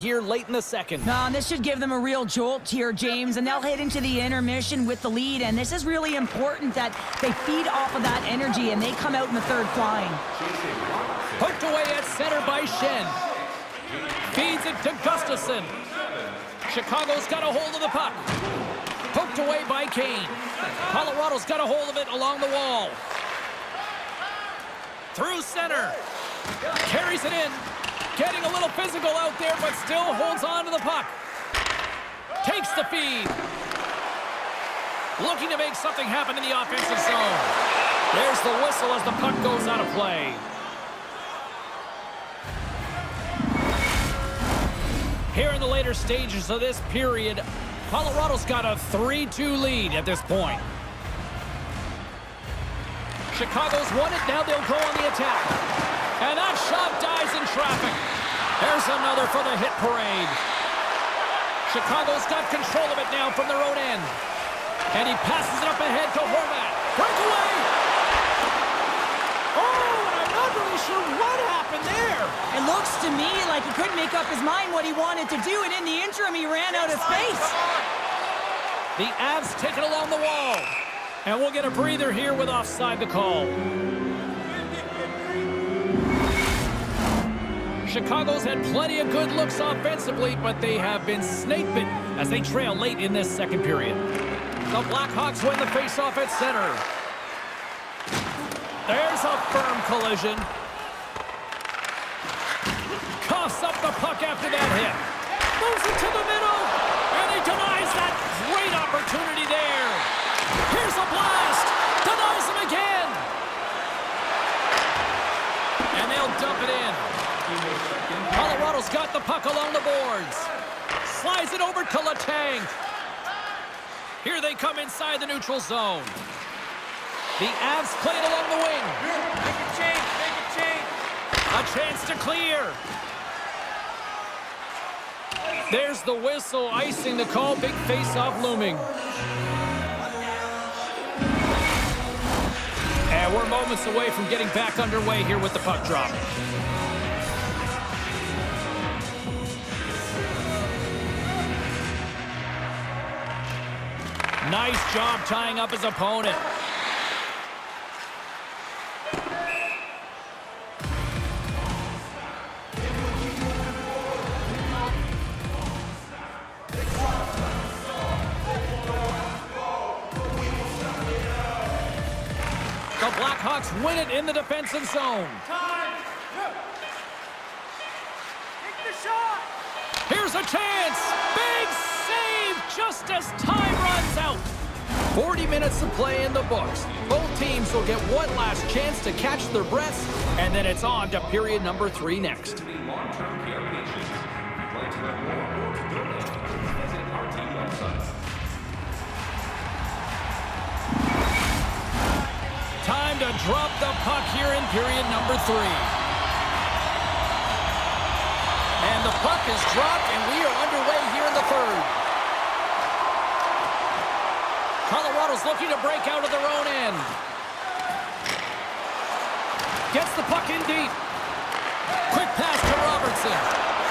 here late in the second. Uh, this should give them a real jolt here, James, and they'll head into the intermission with the lead, and this is really important that they feed off of that energy and they come out in the third flying. Poked away at center by Shen. Feeds it to Gustafsson. Chicago's got a hold of the puck. Poked away by Kane. Colorado's got a hold of it along the wall. Through center. Carries it in. Getting a little physical out there, but still holds on to the puck. Takes the feed. Looking to make something happen in the offensive zone. There's the whistle as the puck goes out of play. Here in the later stages of this period, Colorado's got a 3-2 lead at this point. Chicago's won it, now they'll go on the attack. And that shot dies in traffic. There's another for the hit parade. Chicago's got control of it now from their own end. And he passes it up ahead to Horvat. Breakaway! Oh, and I'm not really sure what happened there. It looks to me like he couldn't make up his mind what he wanted to do, and in the interim, he ran out of space. The Avs take it along the wall. And we'll get a breather here with offside the call. Chicago's had plenty of good looks offensively, but they have been snake-bitten as they trail late in this second period. The Blackhawks win the faceoff at center. There's a firm collision. Coughs up the puck after that hit. Moves it to the middle, and he denies that great opportunity there. Here's a blast. Denies him again. And they'll dump it in. Colorado's got the puck along the boards. Slides it over to Letang. Here they come inside the neutral zone. The Avs play it along the wing. Make a change, make a change. A chance to clear. There's the whistle, icing the call. Big face-off looming. And we're moments away from getting back underway here with the puck drop. Nice job tying up his opponent. The Blackhawks win it in the defensive zone. Time. Take the shot. Here's a chance. Big save just as time runs out. 40 minutes of play in the books. Both teams will get one last chance to catch their breaths, and then it's on to period number three next. to to. Time to drop the puck here in period number three. And the puck is dropped, and we are underway here in the third. Colorado's looking to break out of their own end. Gets the puck in deep. Quick pass to Robertson.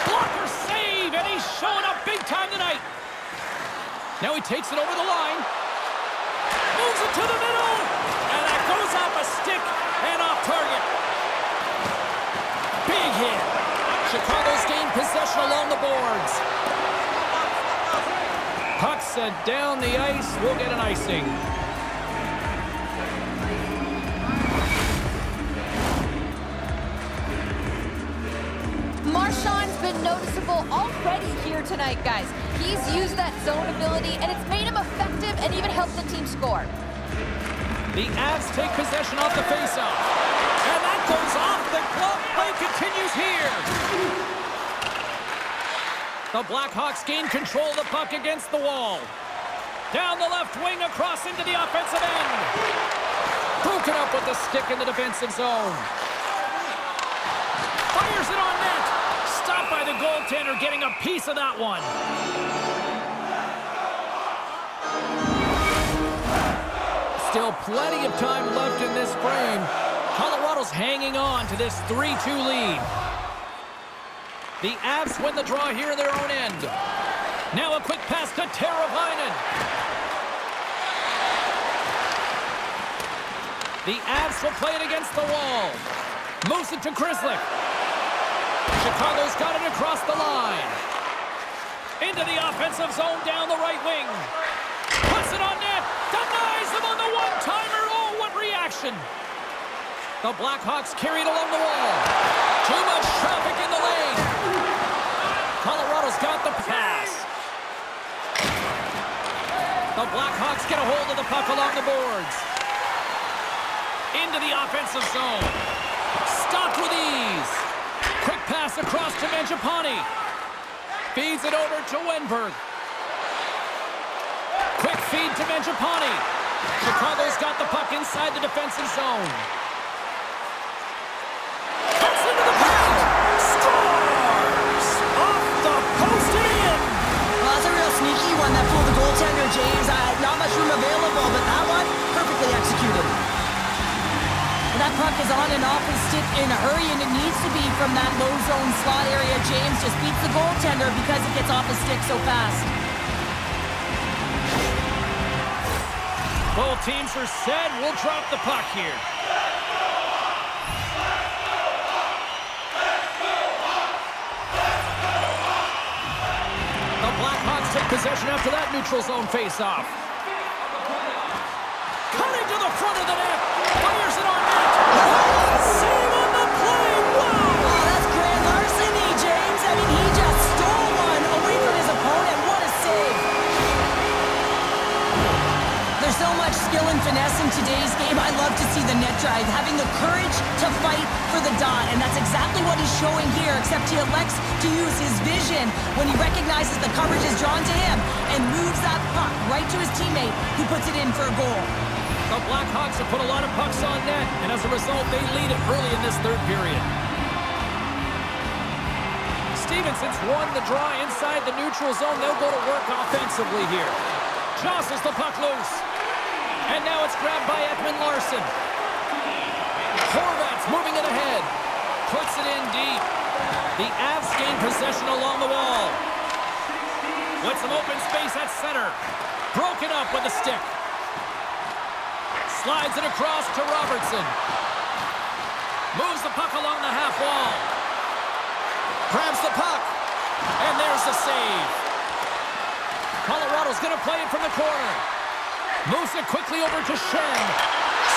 Blocker save, and he's showing up big time tonight. Now he takes it over the line. Moves it to the middle. And that goes off a stick and off target. Big hit. Chicago's gained possession along the boards. Down the ice. We'll get an icing. Marchand's been noticeable already here tonight, guys. He's used that zone ability, and it's made him effective and even helped the team score. The Avs take possession off the faceoff. And that goes off the glove. Play continues here. The Blackhawks gain control of the puck against the wall. Down the left wing across into the offensive end. Broken up with the stick in the defensive zone. Fires it on net. Stopped by the goaltender getting a piece of that one. Still plenty of time left in this frame. Colorado's hanging on to this 3-2 lead. The Avs win the draw here in their own end. Now a quick pass to Teravainen. The Avs will play it against the wall. Moves it to Grzelcyk. Chicago's got it across the line. Into the offensive zone down the right wing. Puts it on net. Denies him on the one-timer. Oh, what reaction. The Blackhawks carry it along the wall. Too much traffic in the lane. Colorado's got the pass. The Blackhawks get a hold of the puck along the boards. Into the offensive zone. Stopped with ease. Quick pass across to Mangiapane. Feeds it over to Wennberg. Quick feed to Mangiapane. Chicago's got the puck inside the defensive zone. Goaltender, James. Uh, not much room available, but that one, perfectly executed. And that puck is on and off his stick in a hurry, and it needs to be from that low zone slot area. James just beats the goaltender because it gets off his stick so fast. Both teams are set. We'll drop the puck here. Possession after that neutral zone face-off. Cutting to the front of the net. Finesse in today's game. I love to see the net drive, having the courage to fight for the dot, and that's exactly what he's showing here, except he elects to use his vision when he recognizes the coverage is drawn to him and moves that puck right to his teammate who puts it in for a goal. The Blackhawks have put a lot of pucks on net, and as a result, they lead it early in this third period. Stevenson's won the draw inside the neutral zone. They'll go to work offensively here. Jostles the puck loose. And now it's grabbed by Ekman-Larsson. Horvat's moving it ahead. Puts it in deep. The Avs gain possession along the wall. With some open space at center. Broken up with a stick. Slides it across to Robertson. Moves the puck along the half wall. Grabs the puck. And there's the save. Colorado's going to play it from the corner. Moves it quickly over to Shen.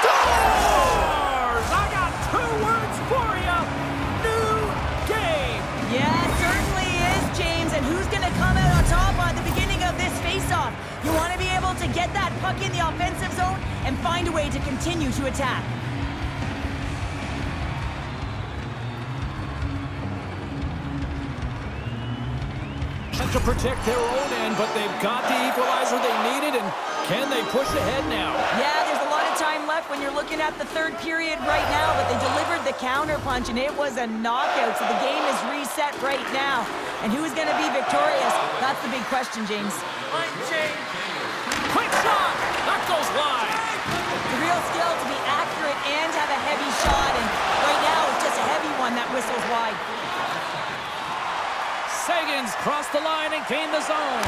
Scores! I got two words for you. New game. Yeah, it certainly is, James. And who's going to come out on top at the beginning of this faceoff? You want to be able to get that puck in the offensive zone and find a way to continue to attack. to protect their own end, but they've got the equalizer they needed, and can they push ahead now? Yeah, there's a lot of time left when you're looking at the third period right now, but they delivered the counter punch, and it was a knockout, so the game is reset right now. And who is going to be victorious? That's the big question, James. Line change. Quick shot! That goes wide. The real skill to be accurate and have a heavy shot, and right now it's just a heavy one that whistles wide. Sagans crossed the line and gained the zone.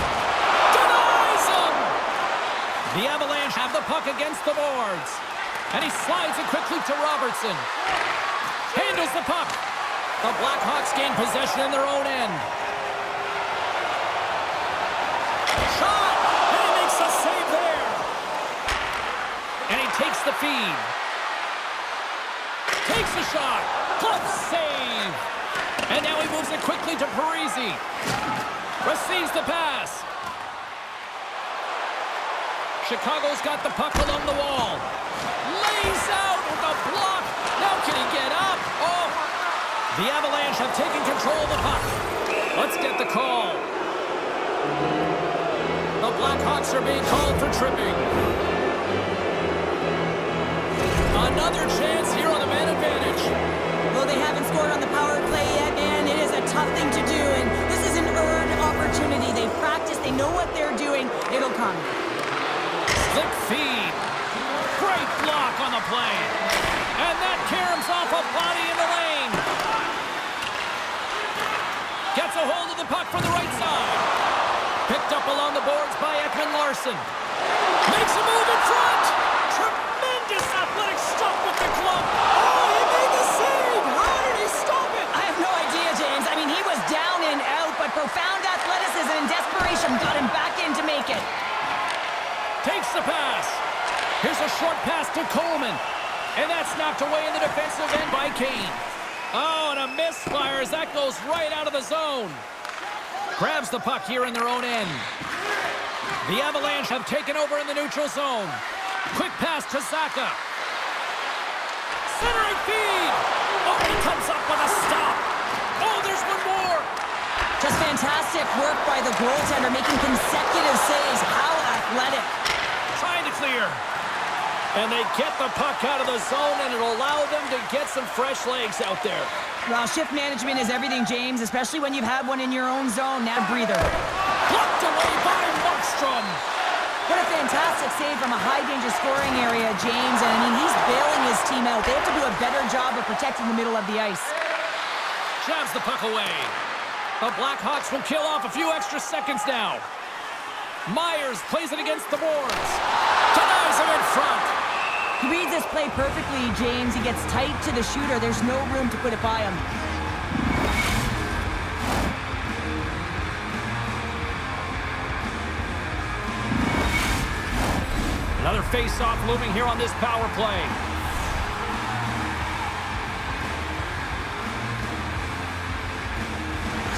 Denies him! The Avalanche have the puck against the boards. And he slides it quickly to Robertson. Handles the puck. The Blackhawks gain possession in their own end. Shot! And he makes a save there. And he takes the feed. Takes the shot. Glove save. And now he moves it quickly to Parisi. Receives the pass. Chicago's got the puck along the wall. Lays out with a block. Now can he get up? Oh! The Avalanche have taken control of the puck. Let's get the call. The Blackhawks are being called for tripping. Another chance here on the man advantage. Though they haven't scored on the power play yet, man, it is a tough thing to do, and this is an earned opportunity. They practice, they know what they're doing. It'll come. Slick feed. Great block on the play. And that caroms off a body in the lane. Gets a hold of the puck from the right side. Picked up along the boards by Ekman-Larsson. Makes a move in front. Tremendous athletic stop with the glove. Oh, he made the save. How did he stop it? I have no idea, James. I mean, he was down and out, but profound athleticism and desperation got him back in to make it. Takes the pass. Here's a short pass And that's knocked away in the defensive end by Kane. Oh, and a misfire as that goes right out of the zone. Grabs the puck here in their own end. The Avalanche have taken over in the neutral zone. Quick pass to Zaka. Centering feed. Oh, he comes up with a stop. Oh, there's one more. Just fantastic work by the goaltender, making consecutive saves. How athletic. Trying to clear. And they get the puck out of the zone, and it'll allow them to get some fresh legs out there. Well, shift management is everything, James, especially when you've had one in your own zone. Now breather. Blocked away by Markstrom. What a fantastic save from a high-danger scoring area, James. And, I mean, he's bailing his team out. They have to do a better job of protecting the middle of the ice. Jabs the puck away. The Blackhawks will kill off a few extra seconds now. Myers plays it against the boards. Denies him in front. He reads this play perfectly, James. He gets tight to the shooter. There's no room to put it by him. Another face-off looming here on this power play.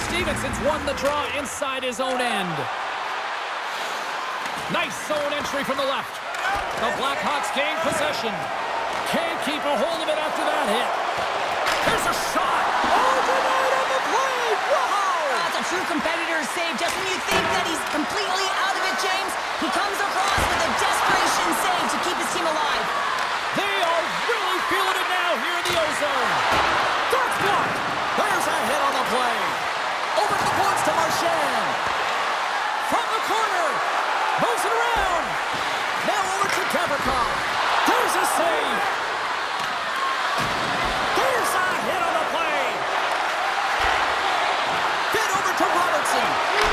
Stevenson's won the draw inside his own end. Nice zone entry from the left. The Blackhawks gain possession. Can't keep a hold of it after that hit. Here's a shot. Oh, denied on the play. Wow! That's a true competitor's save. Just when you think that he's completely out of it, James, he comes across with a desperation save to keep his team alive. They are really feeling it now here in the ozone. That's blocked. There's a hit on the play. Over to the boards to Marchand. From the corner. Moves it around. Now over to Gavrikov. There's a save. There's a hit on the play. Get over to Robertson.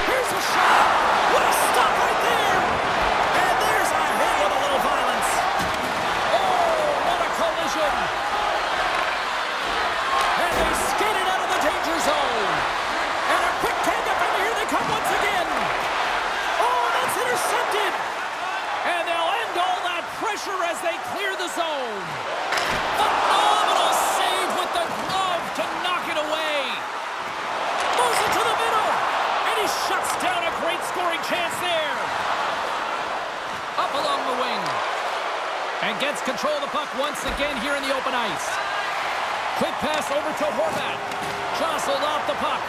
Here's a shot. What a stop right there. And there's a hit with a little violence. Oh, what a collision. And they skated out of the danger zone. And a quick tag up, and here they come once again. Oh, that's intercepted. And they'll end all that pressure as they clear the zone. Phenomenal save with the glove to knock it away. Moves it to the middle. And he shuts down a great scoring chance there. Up along the wing. And gets control of the puck once again here in the open ice. Quick pass over to Horvat. Jostled off the puck.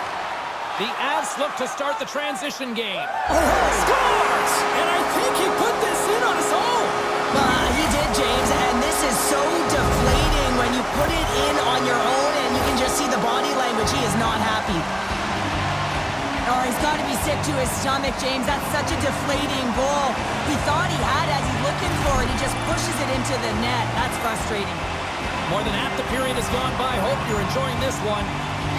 The Avs look to start the transition game. Oh, Scores! And I think he put this in on his own. Uh, he did, James, and this is so deflating when you put it in on your own and you can just see the body language. He is not happy. Oh, he's got to be sick to his stomach, James. That's such a deflating goal. He thought just pushes it into the net. That's frustrating. More than half the period has gone by. Hope you're enjoying this one.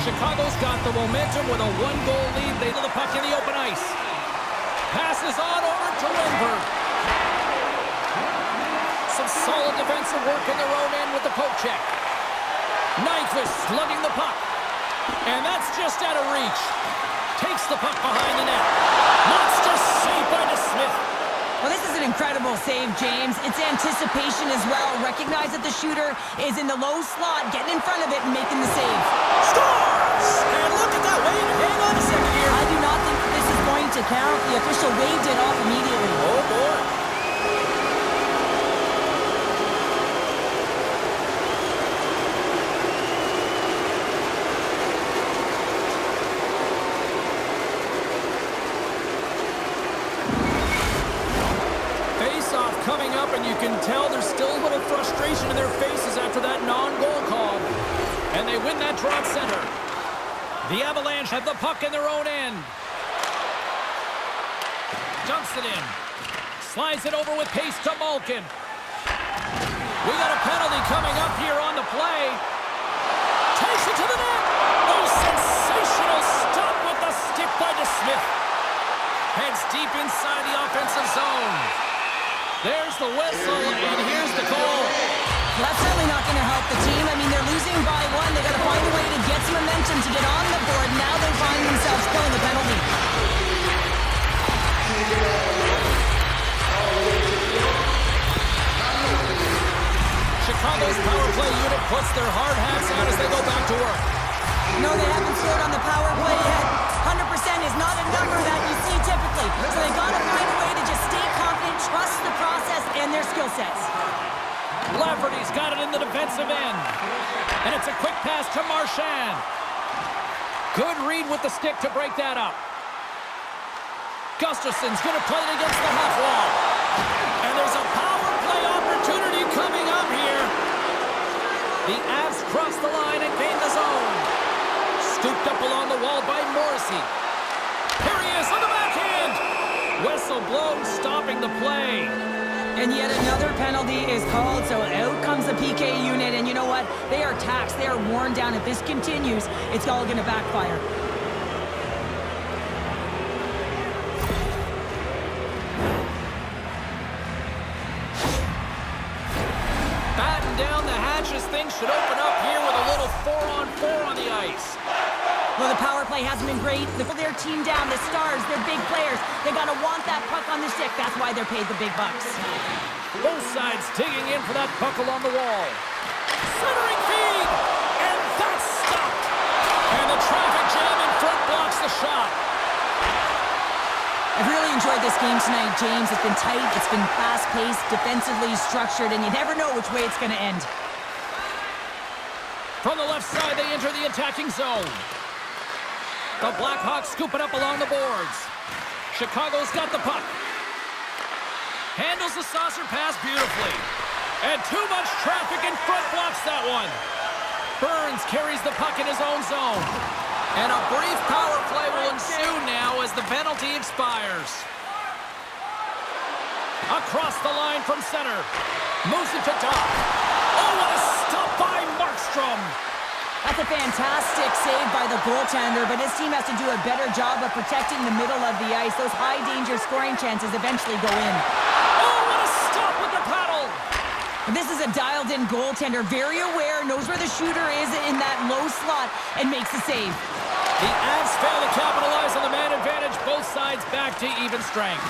Chicago's got the momentum with a one-goal lead. They the puck in the open ice. Passes on over to Wennberg. Some solid defensive work in their own end with the poke check. Knife is slugging the puck. And that's just out of reach. Takes the puck behind the net. Monster save by DeSmith. Well, this is an incredible save, James. It's anticipation as well. Recognize that the shooter is in the low slot, getting in front of it and making the save. Scores! And look at that. Wait, hang on a second here. I do not think that this is going to count. The official waved it off immediately. Oh, boy. Face-off coming up, and you can tell there's still a little frustration in their faces after that non-goal call. And they win that draw at center. The Avalanche have the puck in their own end. Dumps it in. Slides it over with pace to Malkin. We got a penalty coming up here on the play. Takes it to the net. Oh, sensational stop with the stick by DeSmith. Heads deep inside the offensive zone. There's the whistle, and here's the goal. That's certainly not going to help the team. I mean, they're losing by one. they got to find a way to get some momentum to get on the board. Now they find themselves killing the penalty. Chicago's power play unit puts their hard hats on as they go back to work. No, they haven't scored on the power play yet. 100% is not a number that you see typically. So they got to find a way to just stay confident, trust the process and their skill sets. Lafferty's got it in the defensive end. And it's a quick pass to Marchand. Good read with the stick to break that up. Gustafsson's going to play it against the half wall. And there's a power play opportunity coming up here. The Avs cross the line and gain the zone. Scooped up along the wall by Morrissey. Here he is on the backhand. Whistle blown, stopping the play. And yet another penalty is called, so out comes the PK unit. And you know what? They are taxed. They are worn down. If this continues, it's all going to backfire. Batten down the hatches. Things should open up play hasn't been great. Look at their team down, the stars, they're big players. They got to want that puck on the stick. That's why they're paid the big bucks. Both sides digging in for that puck along the wall. Centering feed! And that's stopped! And the traffic jam in front blocks the shot. I've really enjoyed this game tonight, James. It's been tight, it's been fast-paced, defensively structured, and you never know which way it's going to end. From the left side, they enter the attacking zone. The Blackhawks scoop it up along the boards. Chicago's got the puck. Handles the saucer pass beautifully. And too much traffic in front blocks that one. Burns carries the puck in his own zone. And a brief power play will ensue now as the penalty expires. Across the line from center. Moves it to top. Oh, what a stop by Markstrom. That's a fantastic save by the goaltender, but his team has to do a better job of protecting the middle of the ice. Those high-danger scoring chances eventually go in. Oh, what a stop with the paddle! This is a dialed-in goaltender, very aware, knows where the shooter is in that low slot, and makes the save. The Avs fail to capitalize on the man advantage. Both sides back to even strength.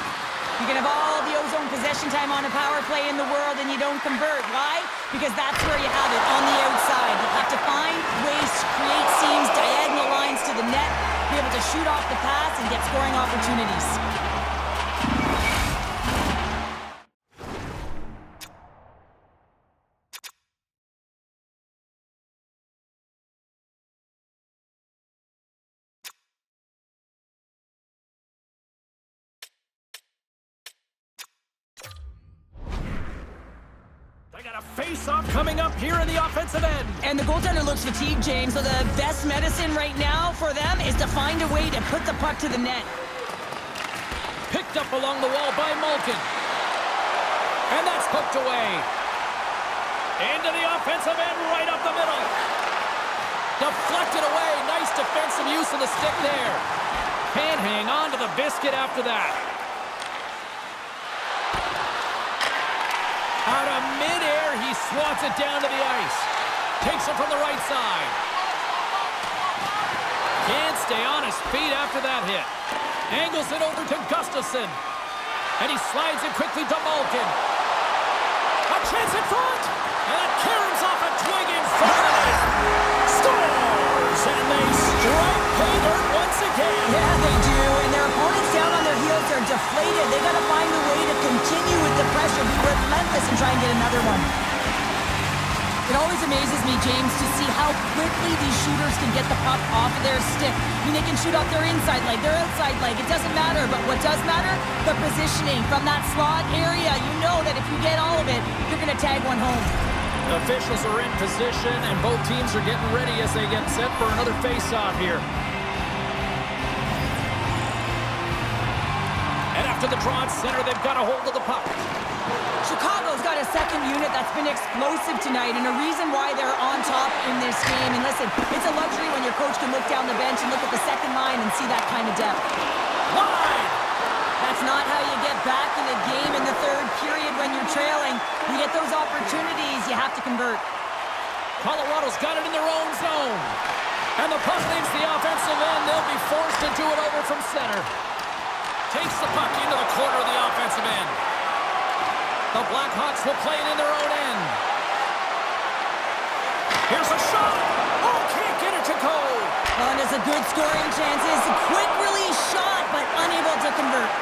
You can have all the ozone possession time on a power play in the world and you don't convert. Why? Because that's where you have it, on the outside. You have to find ways to create seams, diagonal lines to the net, be able to shoot off the pass and get scoring opportunities. Got a face-off coming up here in the offensive end. And the goaltender looks fatigued, James, so the best medicine right now for them is to find a way to put the puck to the net. Picked up along the wall by Malkin. And that's hooked away. Into the offensive end, right up the middle. Deflected away. Nice defensive use of the stick there. Can't hang on to the biscuit after that. Out of midair, he swats it down to the ice. Takes it from the right side. Can't stay on his feet after that hit. Angles it over to Gustafsson. And he slides it quickly to Malkin. A chance in front! And that caroms off a twig in front of net. Scores! And they strike pay dirt once again. Yeah, they do, and their opponents down on their heels are deflated. They got to find a way to continue with the pressure, be relentless, and try and get another one. It always amazes me, James, to see how quickly these shooters can get the puck off of their stick. I mean, they can shoot off their inside leg, their outside leg. It doesn't matter, but what does matter? The positioning from that slot area. You know that if you get all of it, you're going to tag one home. The Officials are in position, and both teams are getting ready as they get set for another face-off here. To the draw center. They've got a hold of the puck. Chicago's got a second unit that's been explosive tonight and a reason why they're on top in this game. And listen, it's a luxury when your coach can look down the bench and look at the second line and see that kind of depth. Wide! That's not how you get back in the game in the third period when you're trailing. You get those opportunities, you have to convert. Colorado's got it in their own zone. And the puck leaves the offensive end. They'll be forced to do it over from center. Takes the puck into the corner of the offensive end. The Blackhawks will play it in their own end. Here's a shot. Oh, can't get it to go. Well, and it's a good scoring chances. A quick release shot, but unable to convert.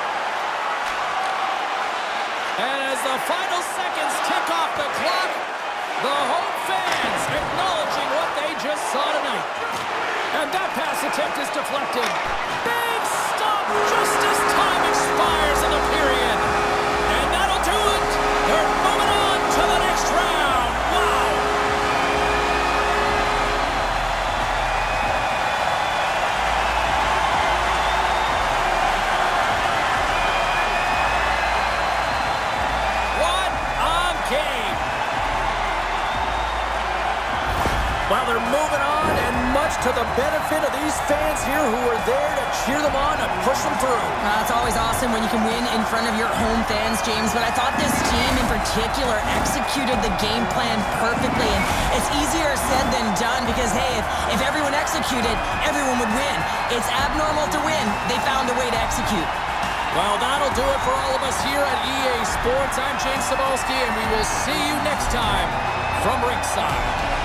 And as the final seconds tick off the clock, the home fans acknowledging what they just saw tonight. And that pass attempt is deflected. Big stop just as time expires in the period. And that'll do it. They're to the benefit of these fans here who were there to cheer them on and push them through. Uh, it's always awesome when you can win in front of your home fans, James, but I thought this team in particular executed the game plan perfectly, and it's easier said than done because, hey, if, if everyone executed, everyone would win. It's abnormal to win. They found a way to execute. Well, that'll do it for all of us here at EA Sports. I'm James Cybulski, and we will see you next time from ringside.